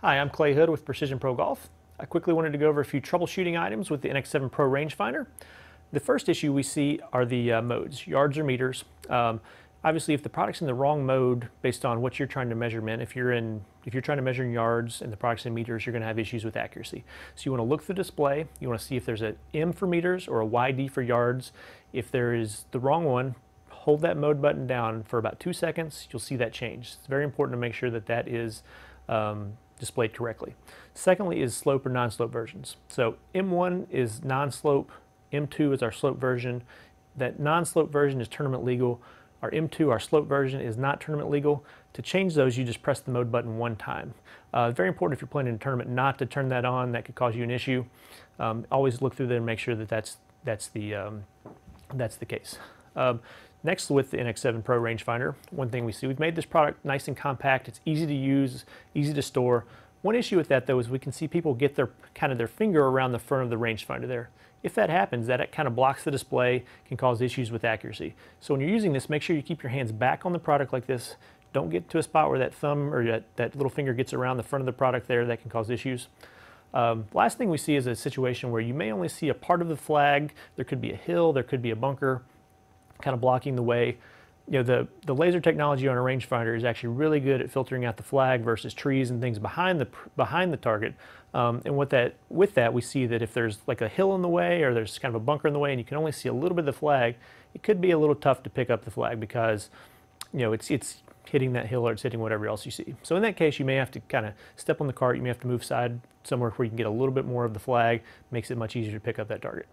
Hi, I'm Clay Hood with Precision Pro Golf. I quickly wanted to go over a few troubleshooting items with the NX7 Pro rangefinder. The first issue we see are the uh, modes, yards or meters. Um, obviously, if the product's in the wrong mode based on what you're trying to measurement, if you're in, if you're trying to measure in yards and the product's in meters, you're going to have issues with accuracy. So you want to look through the display. You want to see if there's a M for meters or a YD for yards. If there is the wrong one, hold that mode button down for about two seconds. You'll see that change. It's very important to make sure that that is um, displayed correctly. Secondly is slope or non-slope versions. So M1 is non-slope, M2 is our slope version. That non-slope version is tournament legal. Our M2, our slope version, is not tournament legal. To change those, you just press the mode button one time. Uh, very important if you're playing in a tournament not to turn that on. That could cause you an issue. Um, always look through there and make sure that that's, that's, the, um, that's the case. Um, Next with the NX7 Pro rangefinder, one thing we see, we've made this product nice and compact. It's easy to use, easy to store. One issue with that though is we can see people get their kind of their finger around the front of the rangefinder there. If that happens, that kind of blocks the display, can cause issues with accuracy. So when you're using this, make sure you keep your hands back on the product like this. Don't get to a spot where that thumb or that, that little finger gets around the front of the product there. That can cause issues. Um, last thing we see is a situation where you may only see a part of the flag. There could be a hill, there could be a bunker kind of blocking the way. You know, the, the laser technology on a rangefinder is actually really good at filtering out the flag versus trees and things behind the, behind the target. Um, and what that, with that, we see that if there's like a hill in the way or there's kind of a bunker in the way and you can only see a little bit of the flag, it could be a little tough to pick up the flag because, you know, it's, it's hitting that hill or it's hitting whatever else you see. So in that case, you may have to kind of step on the cart. You may have to move side somewhere where you can get a little bit more of the flag. Makes it much easier to pick up that target.